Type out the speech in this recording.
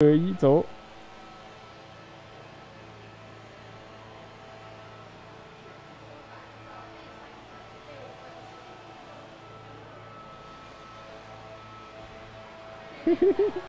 二一走。